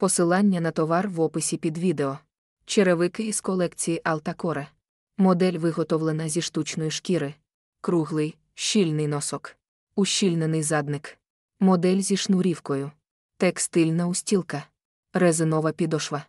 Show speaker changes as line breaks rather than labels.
Посилання на товар в описі під відео. Черевики із колекції Алтакоре. Модель виготовлена зі штучної шкіри. Круглий, щільний носок. Ущільнений задник. Модель зі шнурівкою. Текстильна устілка. Резинова підошва.